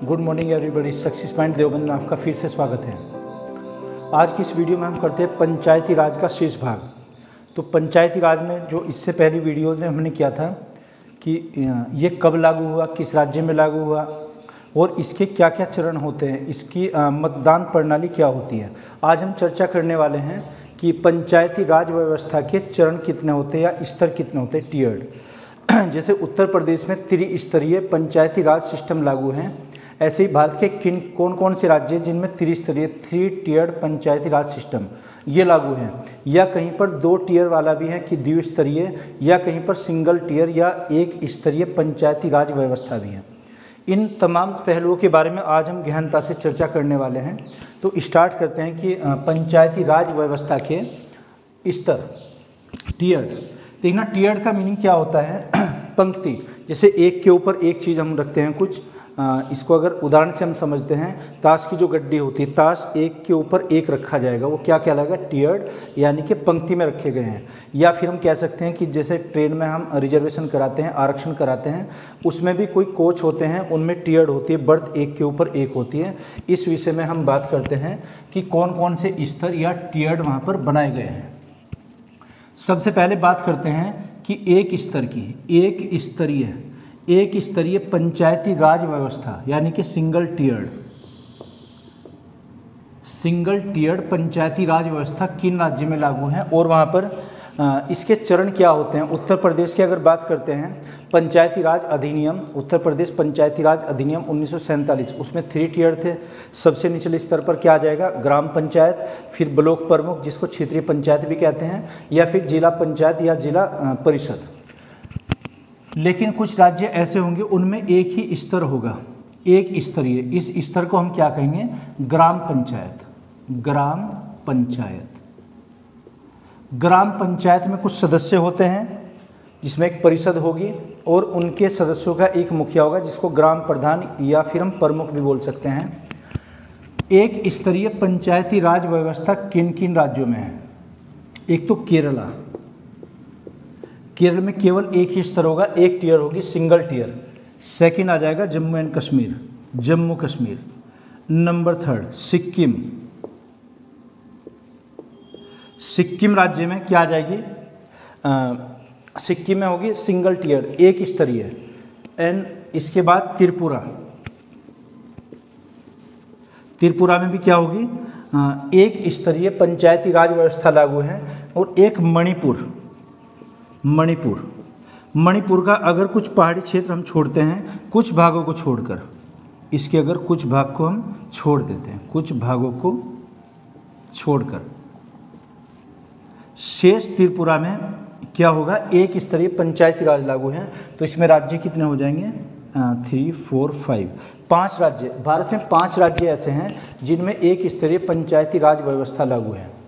Good morning everybody, success point Deoband में आपका फिर से स्वागत है। आज की इस वीडियो में हम करते हैं पंचायती राज का शेष भाग। तो पंचायती राज में जो इससे पहली वीडियोज़ में हमने किया था कि ये कब लागू हुआ, किस राज्य में लागू हुआ और इसके क्या क्या चरण होते हैं, इसकी मतदान प्रणाली क्या होती है। आज हम चर्चा करने वाले हैं कि पंचायती राज व्यवस्था के चरण कितने होते हैं या स्तर कितने होते हैं टीयर्ड जैसे उत्तर प्रदेश में त्रिस्तरीय पंचायती राज सिस्टम लागू हैं ऐसे ही भारत के किन कौन कौन से राज्य जिनमें त्रिस्तरीय three tiered Panchayati Raj system ये लागू हैं? या कहीं पर दो टीयर वाला भी है कि द्विस्तरीय, या कहीं पर सिंगल टीयर या एक स्तरीय पंचायती राज व्यवस्था भी है। इन तमाम पहलुओं के बारे में आज हम गहनता से चर्चा करने वाले हैं। तो स्टार्ट करते हैं कि पंचायती राज व्यवस्था के स्तर टीयर देखना टीयर्ड का मीनिंग क्या होता है? पंक्ति, जैसे एक के ऊपर एक चीज़ हम रखते हैं कुछ इसको अगर उदाहरण से हम समझते हैं, ताश की जो गड्डी होती है, ताश एक के ऊपर एक रखा जाएगा, वो क्या कहलाएगा? टीयर्ड, यानी कि पंक्ति में रखे गए हैं। या फिर हम कह सकते हैं कि जैसे ट्रेन में हम रिजर्वेशन कराते हैं, आरक्षण कराते हैं, उसमें भी कोई कोच होते हैं, उनमें टीयर्ड होती है, बर्थ एक के ऊपर एक होती है। इस विषय में हम बात करते हैं कि कौन कौन से स्तर या टीयर्ड वहाँ पर बनाए गए हैं। सबसे पहले बात करते हैं कि एक स्तर की, एक स्तरीय एक स्तरीय पंचायती राज व्यवस्था, यानी कि single tiered single tiered Panchayati Raj व्यवस्था किन राज्य में लागू है और वहाँ पर इसके चरण क्या होते हैं? उत्तर प्रदेश की अगर बात करते हैं, पंचायती राज अधिनियम, उत्तर प्रदेश पंचायती राज अधिनियम उन्नीस सौ सैंतालीस, उसमें थ्री टीयर थे। सबसे निचले स्तर पर क्या आ जाएगा? ग्राम पंचायत, फिर ब्लॉक प्रमुख, जिसको क्षेत्रीय पंचायत भी कहते हैं, या फिर जिला पंचायत या जिला परिषद। लेकिन कुछ राज्य ऐसे होंगे, उनमें एक ही स्तर होगा। एक स्तरीय इस स्तर को हम क्या कहेंगे? ग्राम पंचायत। ग्राम पंचायत। ग्राम पंचायत में कुछ सदस्य होते हैं, जिसमें एक परिषद होगी और उनके सदस्यों का एक मुखिया होगा, जिसको ग्राम प्रधान या फिर हम प्रमुख भी बोल सकते हैं। एक स्तरीय पंचायती राज व्यवस्था किन किन राज्यों में है? एक तो केरला। केरल में केवल एक ही स्तर होगा, एक टीयर होगी सिंगल टीयर सेकंड आ जाएगा Jammu and Kashmir, Jammu Kashmir. Number third Sikkim. Sikkim राज्य में क्या आ जाएगी? सिक्किम में होगी सिंगल टीयर एक स्तरीय. एंड इसके बाद त्रिपुरा. त्रिपुरा में भी क्या होगी? एक स्तरीय पंचायती राज व्यवस्था लागू है और एक मणिपुर. मणिपुर। मणिपुर का अगर कुछ पहाड़ी क्षेत्र हम छोड़ते हैं, कुछ भागों को छोड़कर, इसके अगर कुछ भाग को हम छोड़ देते हैं, कुछ भागों को छोड़कर। शेष त्रिपुरा में क्या होगा? एक स्तरीय पंचायती राज लागू है तो इसमें राज्य कितने हो जाएँगे? थ्री फोर फाइव पाँच राज्य, भारत में पाँच राज्य ऐसे हैं जिनमें एक स्तरीय पंचायती राज व्यवस्था लागू है।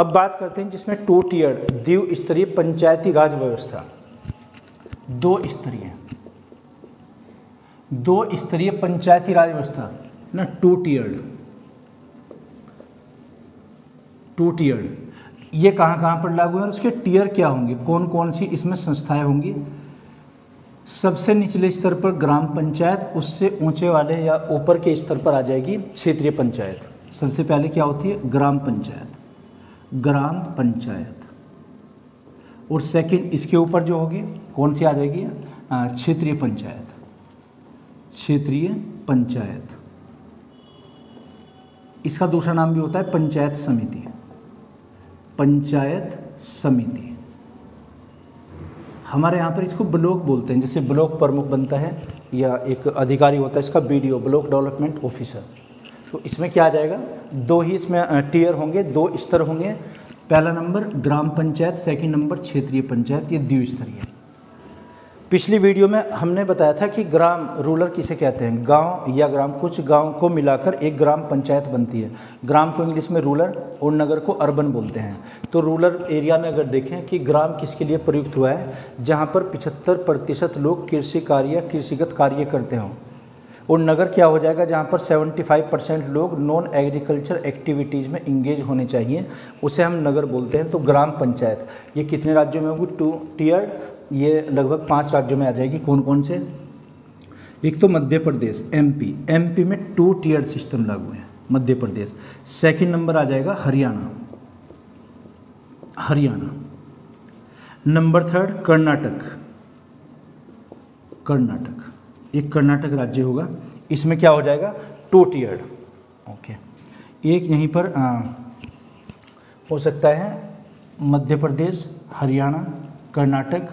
अब बात करते हैं जिसमें टू टीयर द्विव स्तरीय पंचायती राज व्यवस्था। दो स्तरीय। दो स्तरीय पंचायती राज व्यवस्था, ना टू टीयर्ड टू टीयर्ड ये कहाँ कहाँ पर लागू है और उसके टीयर क्या होंगे? कौन कौन सी इसमें संस्थाएँ होंगी? सबसे निचले स्तर पर ग्राम पंचायत, उससे ऊँचे वाले या ऊपर के स्तर पर आ जाएगी क्षेत्रीय पंचायत। सबसे पहले क्या होती है? ग्राम पंचायत। ग्राम पंचायत। और सेकंड इसके ऊपर जो होगी, कौन सी आ जाएगी? क्षेत्रीय पंचायत। क्षेत्रीय पंचायत। इसका दूसरा नाम भी होता है पंचायत समिति। पंचायत समिति। हमारे यहाँ पर इसको ब्लॉक बोलते हैं, जैसे ब्लॉक प्रमुख बनता है या एक अधिकारी होता है, इसका बीडीओ ब्लॉक डेवलपमेंट ऑफिसर। तो इसमें क्या आ जाएगा? दो ही इसमें टीयर होंगे, दो स्तर होंगे। पहला नंबर ग्राम पंचायत सेकंड नंबर क्षेत्रीय पंचायत, ये द्विस्तरीय पिछली वीडियो में हमने बताया था कि ग्राम रूलर किसे कहते हैं? गाँव या ग्राम, कुछ गाँव को मिलाकर एक ग्राम पंचायत बनती है। ग्राम को इंग्लिश में रूरल और नगर को अर्बन बोलते हैं। तो रूरल एरिया में अगर देखें कि ग्राम किसके लिए प्रयुक्त हुआ है, जहाँ पर पिछहत्तर प्रतिशत लोग कृषि कार्य, कृषिगत कार्य करते हों। और नगर क्या हो जाएगा जहाँ पर 75 परसेंट लोग नॉन एग्रीकल्चर एक्टिविटीज़ में इंगेज होने चाहिए? उसे हम नगर बोलते हैं तो ग्राम पंचायत। ये कितने राज्यों में होगी? टू टीयर ये लगभग पाँच राज्यों में आ जाएगी। कौन कौन से? एक तो मध्य प्रदेश एमपी एमपी में टू टीयर सिस्टम लागू है, मध्य प्रदेश। सेकंड नंबर आ जाएगा Haryana. Haryana. Number third Karnataka. Karnataka. एक कर्नाटक राज्य होगा इसमें क्या हो जाएगा? टू टीयर्ड ओके एक यहीं पर आ, हो सकता है मध्य प्रदेश हरियाणा कर्नाटक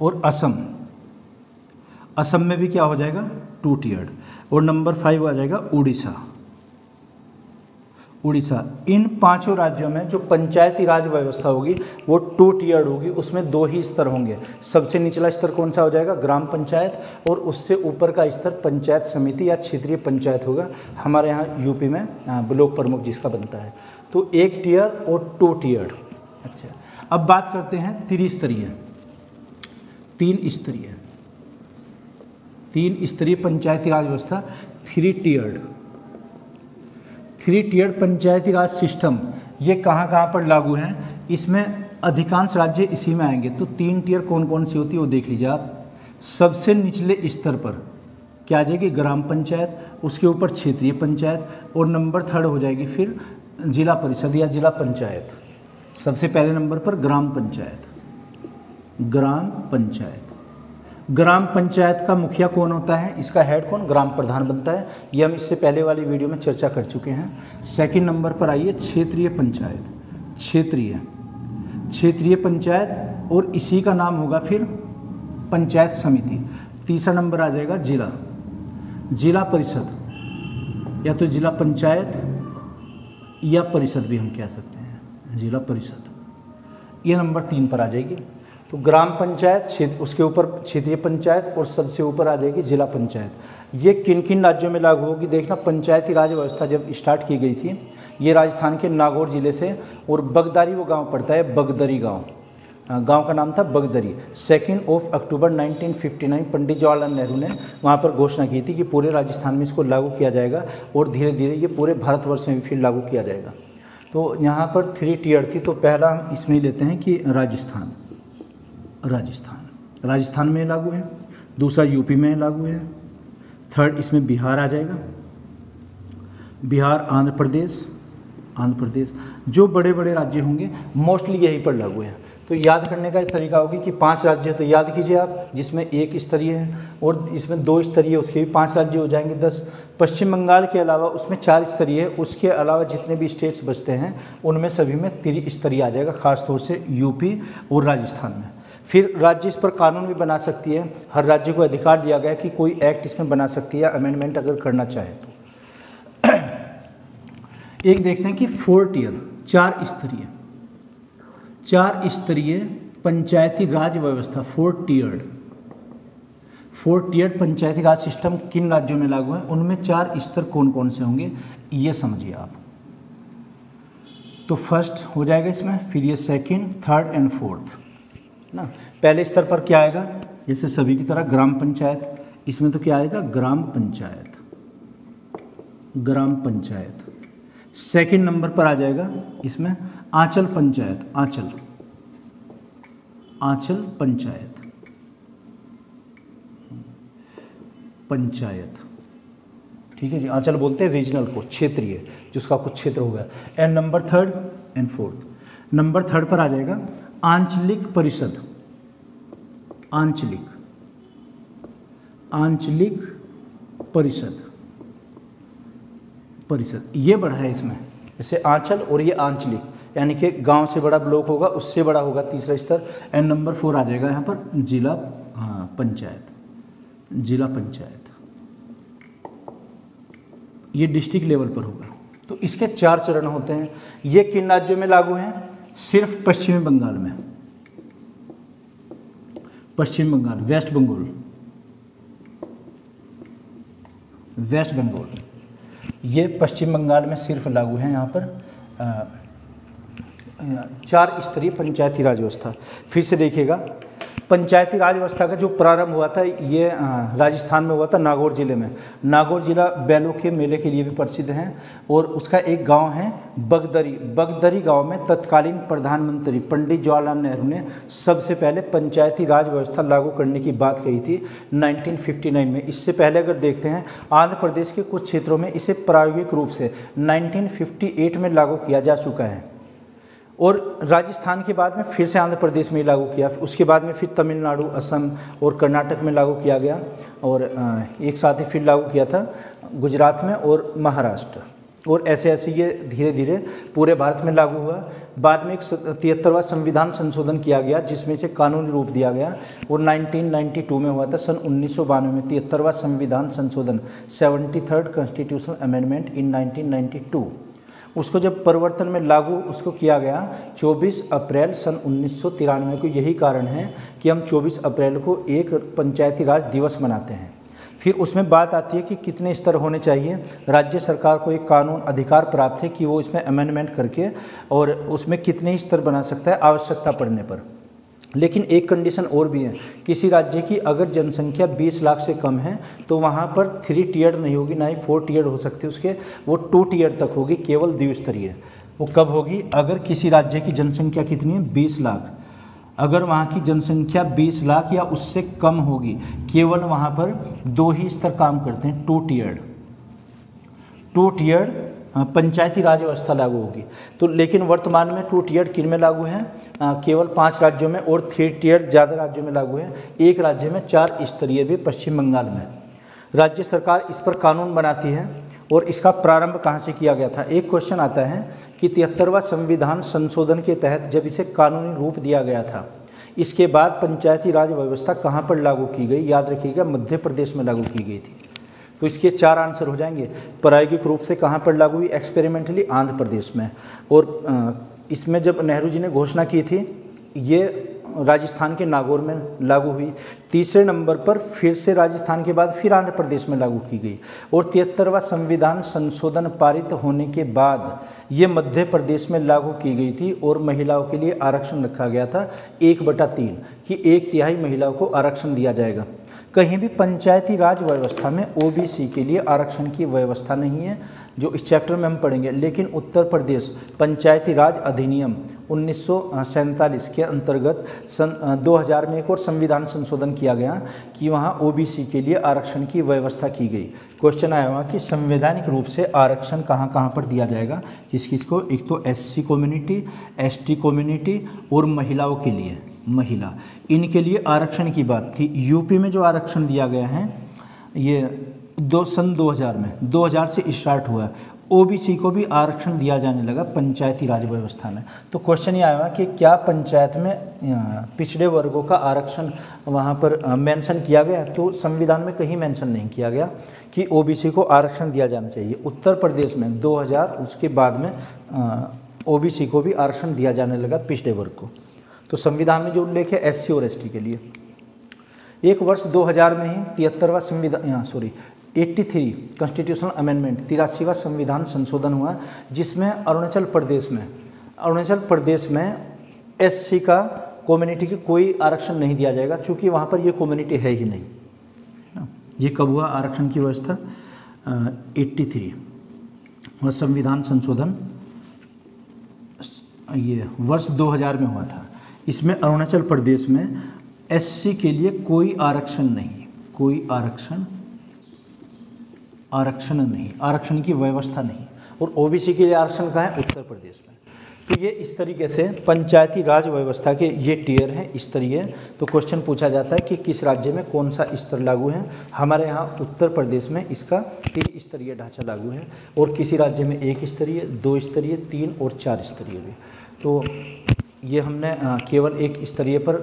और असम। असम में भी क्या हो जाएगा? टू टीयर्ड और नंबर फाइव आ जाएगा उड़ीसा। उड़ीसा। इन पाँचों राज्यों में जो पंचायती राज व्यवस्था होगी, वो टू टीयर्ड होगी, उसमें दो ही स्तर होंगे। सबसे निचला स्तर कौन सा हो जाएगा? ग्राम पंचायत, और उससे ऊपर का स्तर पंचायत समिति या क्षेत्रीय पंचायत होगा, हमारे यहाँ यूपी में ब्लॉक प्रमुख जिसका बनता है। तो एक टीयर और टू टीयर्ड अच्छा अब बात करते हैं त्रिस्तरीय। तीन स्तरीय। तीन स्तरीय पंचायती राज व्यवस्था three tiered three tier Panchayati Raj system ये कहाँ कहाँ पर लागू हैं? इसमें अधिकांश राज्य इसी में आएँगे। तो तीन टीयर कौन कौन सी होती है वो देख लीजिए आप। सबसे निचले स्तर पर क्या आ जाएगी? ग्राम पंचायत, उसके ऊपर क्षेत्रीय पंचायत और नंबर थर्ड हो जाएगी फिर जिला परिषद या जिला पंचायत। सबसे पहले नंबर पर ग्राम पंचायत। ग्राम पंचायत। ग्राम पंचायत का मुखिया कौन होता है? इसका हेड कौन? ग्राम प्रधान बनता है। ये हम इससे पहले वाली वीडियो में चर्चा कर चुके हैं। सेकंड नंबर पर आइए, क्षेत्रीय पंचायत। क्षेत्रीय। क्षेत्रीय पंचायत और इसी का नाम होगा फिर पंचायत समिति। तीसरा नंबर आ जाएगा जिला। जिला परिषद। या तो जिला पंचायत या परिषद भी हम कह सकते हैं। जिला परिषद। ये नंबर तीन पर आ जाएगी। तो ग्राम पंचायत उसके ऊपर क्षेत्रीय पंचायत और सबसे ऊपर आ जाएगी जिला पंचायत। ये किन किन राज्यों में लागू होगी? देखना, पंचायती राज व्यवस्था जब स्टार्ट की गई थी, ये राजस्थान के नागौर ज़िले से और बगदारी वो गाँव पड़ता है, बगदरी गाँव। गाँव का नाम था Bagdari. Second of October 1959 Pandit Jawaharlal Nehru ने वहाँ पर घोषणा की थी कि पूरे राजस्थान में इसको लागू किया जाएगा और धीरे धीरे ये पूरे भारतवर्ष में भी फिर लागू किया जाएगा। तो यहाँ पर थ्री टीयर थी तो पहला हम इसमें लेते हैं कि राजस्थान। राजस्थान। राजस्थान में लागू है, दूसरा यूपी में लागू है थर्ड इसमें बिहार आ जाएगा। बिहार, आंध्र प्रदेश आंध्र प्रदेश, जो बड़े बड़े राज्य होंगे मोस्टली यहीं पर लागू है। तो याद करने का तरीका होगी कि पाँच राज्य तो याद कीजिए आप, जिसमें एक स्तरीय है और इसमें दो स्तरीय, उसके भी पाँच राज्य हो जाएँगे, दस। पश्चिम बंगाल के अलावा उसमें चार स्तरीय है, उसके अलावा जितने भी स्टेट्स बचते हैं, उनमें सभी में स्तरीय आ जाएगा, खासतौर से यूपी और राजस्थान में। फिर राज्य इस पर कानून भी बना सकती है। हर राज्य को अधिकार दिया गया कि कोई एक्ट इसमें बना सकती है अमेंडमेंट अगर करना चाहे तो। एक देखते हैं कि फोर टीयर चार स्तरीय। चार स्तरीय पंचायती राज व्यवस्था four tiered four tier Panchayati Raj system किन राज्यों में लागू है? उनमें चार स्तर कौन कौन से होंगे, ये समझिए आप। तो फ़र्स्ट हो जाएगा इसमें, फिर ये सेकंड थर्ड एंड फोर्थ ना, पहले स्तर पर क्या आएगा? जैसे सभी की तरह ग्राम पंचायत। इसमें तो क्या आएगा? ग्राम पंचायत। ग्राम पंचायत। सेकंड नंबर पर आ जाएगा। इसमें आंचल पंचायत, आंचल। आंचल पंचायत। पंचायत। ठीक है जी, आंचल बोलते हैं रीजनल को, क्षेत्रीय, जिसका कुछ क्षेत्र हो गया। And number third and fourth number third पर आ जाएगा। आंचलिक परिषद। आंचलिक। आंचलिक परिषद। परिषद। ये बड़ा है इसमें। जैसे आंचल और ये आंचलिक। यानी कि गाँव से बड़ा ब्लॉक होगा, उससे बड़ा होगा तीसरा स्तर। एंड नंबर फोर आ जाएगा यहाँ पर। जिला पंचायत। जिला पंचायत। ये डिस्ट्रिक्ट लेवल पर होगा। तो इसके चार चरण होते हैं। ये किन राज्यों में लागू हैं? सिर्फ़ पश्चिमी बंगाल में। पश्चिम बंगाल वेस्ट बंगाल। वेस्ट बंगाल। ये पश्चिम बंगाल में सिर्फ़ लागू है यहाँ पर। आ, चार स्तरीय पंचायती राज व्यवस्था। फिर से देखिएगा पंचायती राज व्यवस्था का जो प्रारंभ हुआ था, ये राजस्थान में हुआ था नागौर ज़िले में। नागौर जिला बैलों के मेले के लिए भी प्रसिद्ध है और उसका एक गाँव है बगदरी। बगदरी गाँव में तत्कालीन प्रधानमंत्री पंडित जवाहरलाल नेहरू ने सबसे पहले पंचायती राज व्यवस्था लागू करने की बात कही थी 1959 में। इससे पहले अगर देखते हैं, आंध्र प्रदेश के कुछ क्षेत्रों में इसे प्रायोगिक रूप से 1958 में लागू किया जा चुका है। और राजस्थान के बाद में फिर से आंध्र प्रदेश में लागू किया। उसके बाद में फिर तमिलनाडु, असम और कर्नाटक में लागू किया गया और एक साथ ही फिर लागू किया था गुजरात में और महाराष्ट्र। और ऐसे ऐसे ये धीरे धीरे पूरे भारत में लागू हुआ। बाद में एक तिहत्तरवा संविधान संशोधन किया गया, जिसमें से कानूनी रूप दिया गया और 1992 में हुआ था, सन उन्नीस सौ बानवे में तिहत्तरवा संविधान संशोधन, seventy third constitutional amendment in 1992 उसको जब परिवर्तन में लागू उसको किया गया 24 अप्रैल सन उन्नीस सौ तिरानवे को यही कारण है कि हम 24 अप्रैल को एक पंचायती राज दिवस मनाते हैं। फिर उसमें बात आती है कि कितने स्तर होने चाहिए। राज्य सरकार को एक कानून अधिकार प्राप्त है कि वो इसमें अमेंडमेंट करके और उसमें कितने स्तर बना सकता है, आवश्यकता पड़ने पर। लेकिन एक कंडीशन और भी है। किसी राज्य की अगर जनसंख्या 20 लाख से कम है तो वहाँ पर थ्री टीयर नहीं होगी, ना ही फोर टीयर हो सकती उसके, वो टू टीयर तक होगी, केवल द्विस्तरीय। वो कब होगी? अगर किसी राज्य की जनसंख्या कितनी है? 20 लाख। अगर वहाँ की जनसंख्या 20 लाख या उससे कम होगी, केवल वहाँ पर दो ही स्तर काम करते हैं two tiered two tiered Panchayati Raj व्यवस्था लागू होगी। तो लेकिन वर्तमान में टू टीयर किन में लागू है? केवल पाँच राज्यों में और थ्री टीयर ज़्यादा राज्यों में लागू है। एक राज्य में चार स्तरीय भी पश्चिम बंगाल में। राज्य सरकार इस पर कानून बनाती है और इसका प्रारंभ कहाँ से किया गया था? एक क्वेश्चन आता है कि तिहत्तरवा संविधान संशोधन के तहत जब इसे कानूनी रूप दिया गया था, इसके बाद पंचायती राज व्यवस्था कहाँ पर लागू की गई? याद रखिएगा, मध्य प्रदेश में लागू की गई थी। तो इसके चार आंसर हो जाएँगे। प्रायोगिक रूप से कहाँ पर लागू हुई? एक्सपेरिमेंटली आंध्र प्रदेश में। और इसमें जब नेहरू जी ने घोषणा की थी, ये राजस्थान के नागौर में लागू हुई। तीसरे नंबर पर फिर से राजस्थान के बाद फिर आंध्र प्रदेश में लागू की गई। और तिहत्तरवा संविधान संशोधन पारित होने के बाद ये मध्य प्रदेश में लागू की गई थी और महिलाओं के लिए आरक्षण रखा गया था। एक बटा तीन, कि एक तिहाई महिलाओं को आरक्षण दिया जाएगा। कहीं भी पंचायती राज व्यवस्था में ओबीसी के लिए आरक्षण की व्यवस्था नहीं है, जो इस चैप्टर में हम पढ़ेंगे। लेकिन उत्तर प्रदेश पंचायती राज अधिनियम उन्नीस सौ सैंतालीस के अंतर्गत सन 2000 में एक और संविधान संशोधन किया गया कि वहाँ ओबीसी के लिए आरक्षण की व्यवस्था की गई। क्वेश्चन आया हुआ कि संवैधानिक रूप से आरक्षण कहाँ कहाँ पर दिया जाएगा? किस किस को एक तो एससी कम्युनिटी एसटी कम्युनिटी और महिलाओं के लिए। महिला। इनके लिए आरक्षण की बात थी यूपी में जो आरक्षण दिया गया है, ये दो, सन 2000 में 2000 से स्टार्ट हुआ है। ओबीसी को भी आरक्षण दिया जाने लगा पंचायती राज व्यवस्था में। तो क्वेश्चन ये आया कि क्या पंचायत में पिछड़े वर्गों का आरक्षण वहाँ पर मेंशन किया गया? तो संविधान में कहीं मेंशन नहीं किया गया कि ओबीसी को आरक्षण दिया जाना चाहिए। उत्तर प्रदेश में 2000 उसके बाद में ओबीसी को भी आरक्षण दिया जाने लगा पिछड़े वर्ग को। तो संविधान में जो उल्लेख है एससी और एसटी के लिए। एक वर्ष 2000 में ही तिहत्तरवा संविधान सॉरी 83 कॉन्स्टिट्यूशनल अमेंडमेंट तिरासीवा संविधान संशोधन हुआ, जिसमें अरुणाचल प्रदेश में, अरुणाचल प्रदेश में एससी का कम्युनिटी की कोई आरक्षण नहीं दिया जाएगा, क्योंकि वहाँ पर ये कम्युनिटी है ही नहीं। ये कब हुआ? आरक्षण की व्यवस्था एट्टी थ्री संविधान संशोधन ये, वर्ष 2000 में हुआ था। इसमें अरुणाचल प्रदेश में एससी के लिए कोई आरक्षण नहीं, कोई आरक्षण आरक्षण नहीं, आरक्षण की व्यवस्था नहीं। और ओबीसी के लिए आरक्षण कहाँ है? उत्तर प्रदेश में। तो ये इस तरीके से पंचायती राज व्यवस्था के ये टीयर हैं स्तरीय तो क्वेश्चन पूछा जाता है कि किस राज्य में कौन सा स्तर लागू है? हमारे यहाँ उत्तर प्रदेश में इसका तीन स्तरीय ढांचा लागू है और किसी राज्य में एक स्तरीय, दो स्तरीय, तीन और चार स्तरीय भी। तो ये हमने केवल एक स्तरीय पर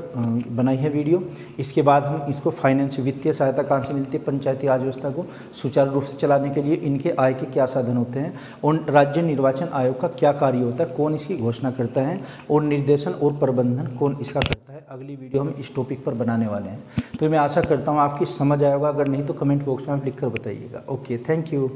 बनाई है वीडियो। इसके बाद हम इसको फाइनेंस वित्तीय सहायता कहाँ से मिलती है? पंचायती राज व्यवस्था को सुचारू रूप से चलाने के लिए इनके आय के क्या साधन होते हैं? और राज्य निर्वाचन आयोग का क्या कार्य होता है? कौन इसकी घोषणा करता है? और निर्देशन और प्रबंधन कौन इसका करता है? अगली वीडियो हम इस टॉपिक पर बनाने वाले हैं। तो मैं आशा करता हूँ आपकी समझ आएगा अगर नहीं तो कमेंट बॉक्स में आप लिख बताइएगा। Okay thank you